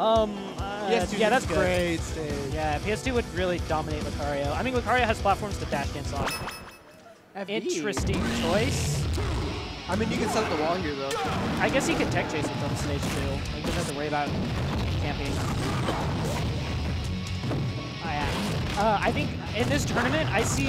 Um, uh, PS2 yeah, that's is good. Great stage. Yeah, PS2 would really dominate Lucario. I mean, Lucario has platforms to dash dance on. FD. Interesting choice. I mean, you can set up the wall here, though. I guess he could tech chase it from stage two. He doesn't have to worry about camping. Uh, I think in this tournament, I see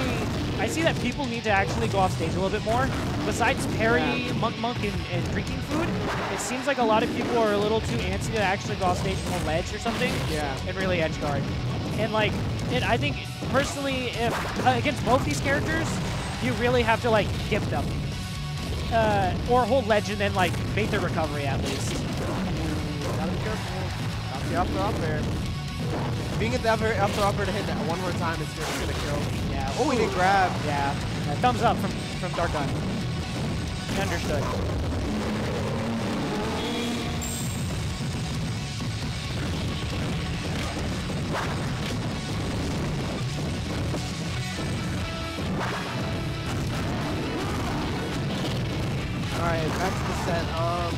I see that people need to actually go off stage a little bit more. Besides Perry, Yeah. Monk Monk, and, and drinking food, it seems like a lot of people are a little too antsy to actually go off stage from a ledge or something Yeah. and really edge guard. And like, it, I think personally, if uh, against both these characters, you really have to like gift them, uh, or hold ledge and then like bait their recovery at least. Gotta be careful. Not the up up there. Being at the upper, up upper to hit that one more time is gonna, it's gonna kill. Yeah. Oh, he didn't grab. Yeah. Thumbs up from from Darkgun. Understood. All right, back to the set. Um,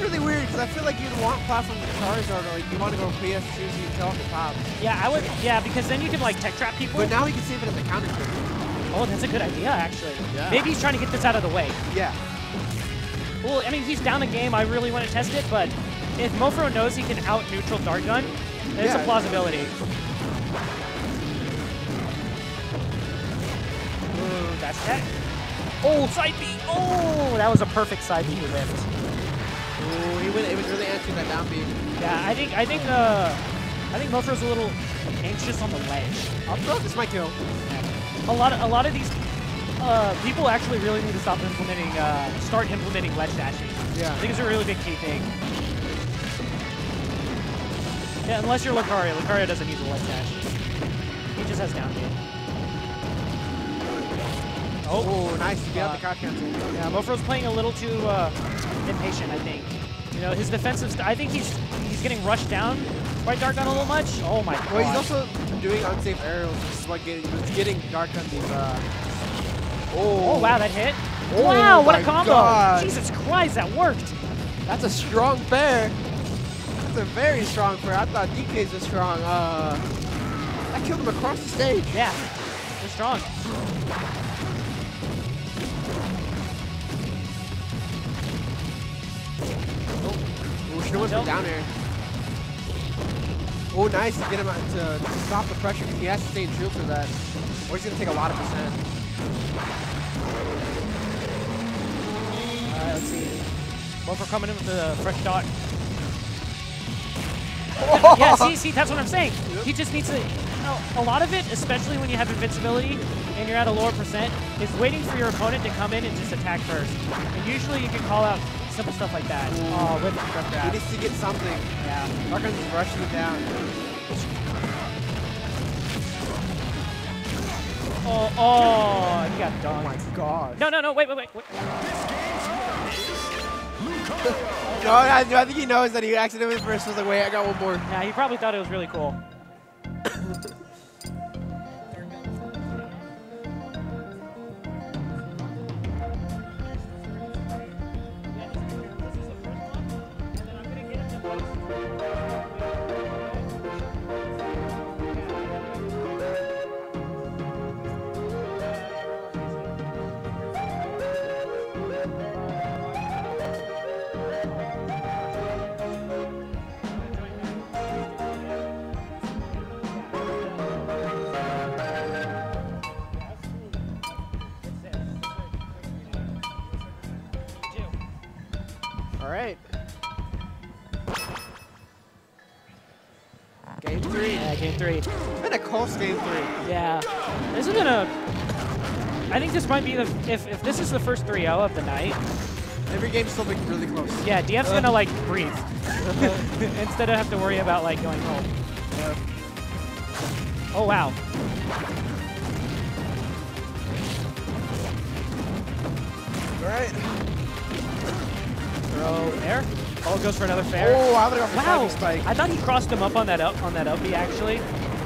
really weird because I feel like you'd want platform Charizard or like you want to go PS2 so you can tell off the top. Yeah, I would. Yeah, because then you can like tech trap people. But now he can save it at the counter trip. oh, that's a good idea actually. Yeah. Maybe he's trying to get this out of the way. Yeah. Well, I mean, he's down a game. I really want to test it, but if Mofro knows he can out neutral Darkgun, there's Yeah. a plausibility. Ooh, that's that. Oh, side B. Oh, that was a perfect side B lift. Ooh, he went. It was really answering that down beat. Yeah, I think I think uh, I think Mofro's a little anxious on the ledge. Up throw. This might kill. A lot of a lot of these uh, people actually really need to stop implementing uh, start implementing ledge dashing. Yeah. I think it's a really big key thing. Yeah, unless you're Lucario. Lucario doesn't use a ledge dash. He just has down B. Oh, Oh, nice. Get out Uh, the crouch cancel. yeah, Mofro's playing a little too uh, impatient, I think. You know, his defensive, I think he's he's getting rushed down by Darkgun a little much. Oh my god. Well, he's also doing unsafe aerials, which is what getting, was getting Dark on these. Uh, Oh wow, that hit! Oh wow, what a combo! God. Jesus Christ, that worked! That's a strong bear. That's a very strong bear. I thought DK's was strong. Uh, I killed him across the stage. Yeah, they're strong. Oh, should have went for down air. Oh, nice to get him out to, to stop the pressure. He has to stay true for that, or he's gonna take a lot of percent. Alright, let's see. Mofro coming in with the fresh dot. yeah, see, see, that's what I'm saying. He just needs to. You know, a lot of it, especially when you have invincibility and you're at a lower percent, is waiting for your opponent to come in and just attack first. And usually you can call out simple stuff like that. Mm. Oh, with the front He needs to get something. Yeah. Darkgun's just rushing it down. Oh, oh, he got Oh my god. No, no, no, wait, wait, wait. wait. No, I, I think he knows that he accidentally first was like, wait, I got one more. Yeah, he probably thought it was really cool. All right. Three. Yeah, game three. Been a close game three. Yeah. This has been a. I think this might be the. If, if this is the first 3 0 of the night, Every game's still been really close. yeah, DF's uh, gonna like breathe. Instead of have to worry about like going home. Oh, wow. All right. Throw there. Oh, goes for another fair. Oh, I would have gone for wow. Spike. I thought he crossed him up on that up on that up B actually,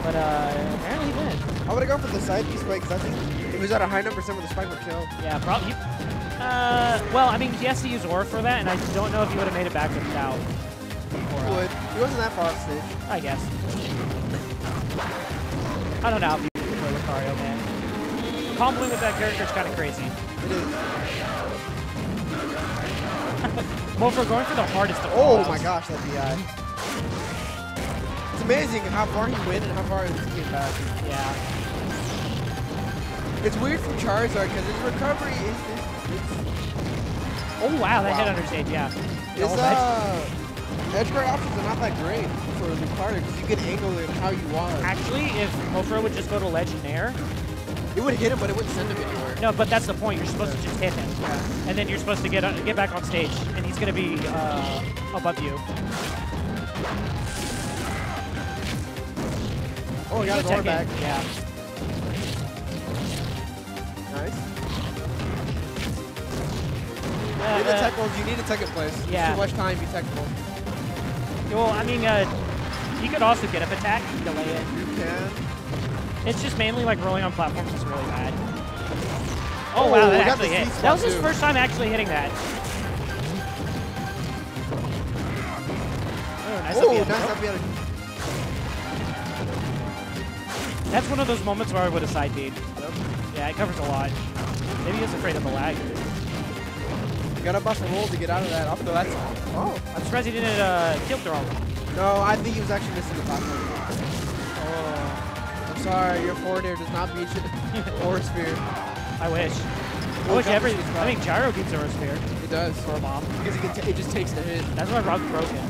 but uh, apparently he didn't. I would have gone for the side B spike because I think if he was at a high enough percent with the spike would kill. Yeah, probably. Uh, well, I mean, he has to use Aura for that, and I don't know if he would have made it back without Aura. Would. He wasn't that far off stage. I guess. I don't know how people play Lucario, man. Compliment with that character is kind of crazy. It is. Well, for going for the hardest of Oh my gosh, that DI. It's amazing how far he went and how far he came back. Yeah. It's weird from Charizard because his recovery is, Oh, wow, that hit Wow. under stage, yeah. is, The is edge. uh, edge guard options are not that great for Lucario because you can angle it how you want. Actually, if Mofro would just go to Air, It would hit him, but it wouldn't send him anywhere. no, but that's the point. You're supposed to just hit him. Yeah. And then you're supposed to get on, get back on stage, and he's going to be uh, above you. Oh, he got his tech back. Yeah. Nice. Uh, the uh, tech you need a second place. Yeah. Too much time, you tech ball. well, I mean, uh, he could also get up attack, delay it. You can. It's just mainly like rolling on platforms is really bad. Oh, Oh, wow, that actually hit. That was his too. first time actually hitting that. Oh, nice Oh, up nice up. That's one of those moments where I would have side beat. Yep. Yeah, it covers a lot. Maybe he's afraid of the lag. You gotta bust a roll to get out of that. Up to that. Oh. I'm surprised he didn't uh, kill throw. No, I think he was actually missing the platform. Sorry, your forward air does not beat you. Aura Sphere. I wish. I wish every. I think Gyro beats Zero Spear It does. for a bomb. Because he can t it just takes the hit. That's why Rob's broken.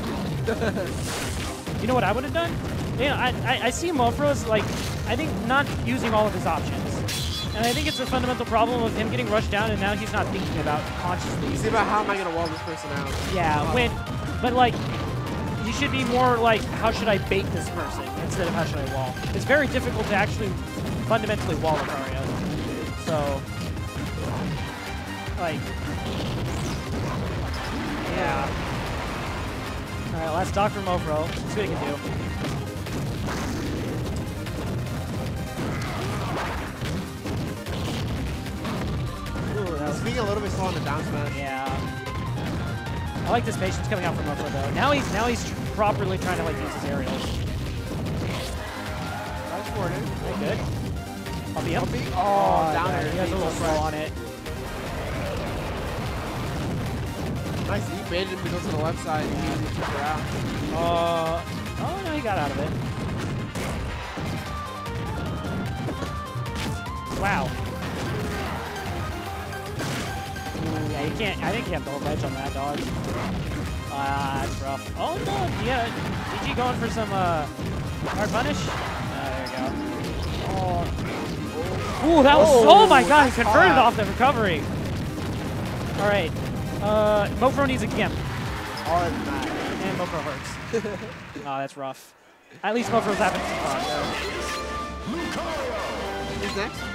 You know what I would have done? You know, I, I, I see Mofro's like, I think not using all of his options. And I think it's a fundamental problem of him getting rushed down and now he's not thinking about consciously. See about how am I gonna wall this person out? Yeah, when, but like, you should be more like, how should I bait this person instead of how should I wall? It's very difficult to actually fundamentally wall Lucario. So, like, yeah. All right, last Dr. Mofro. Let's see what he can do. Ooh, that was being a little bit slow on the down smash. yeah. I like this patience coming out from Mofro though. Now he's now he's properly trying to like use his aerials. Nice forward air. Very good. I'll be up. B. Oh, down there. He has a little slow on it. Nice. He baited him to go to the left side and he took her out. Uh, oh no, he got out of it. Wow. You can't. I think you have to hold edge on that dog. Ah, that's rough. Oh no, yeah. DG going for some uh hard punish. Ah, there you go. Oh. Ooh, that was. Oh, Oh, my god, he converted off the recovery. All right. Uh, Mofro needs a gimp. In that. And Mofro hurts. oh, that's rough. At least Mofro's having some fun. Who's next?